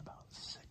about six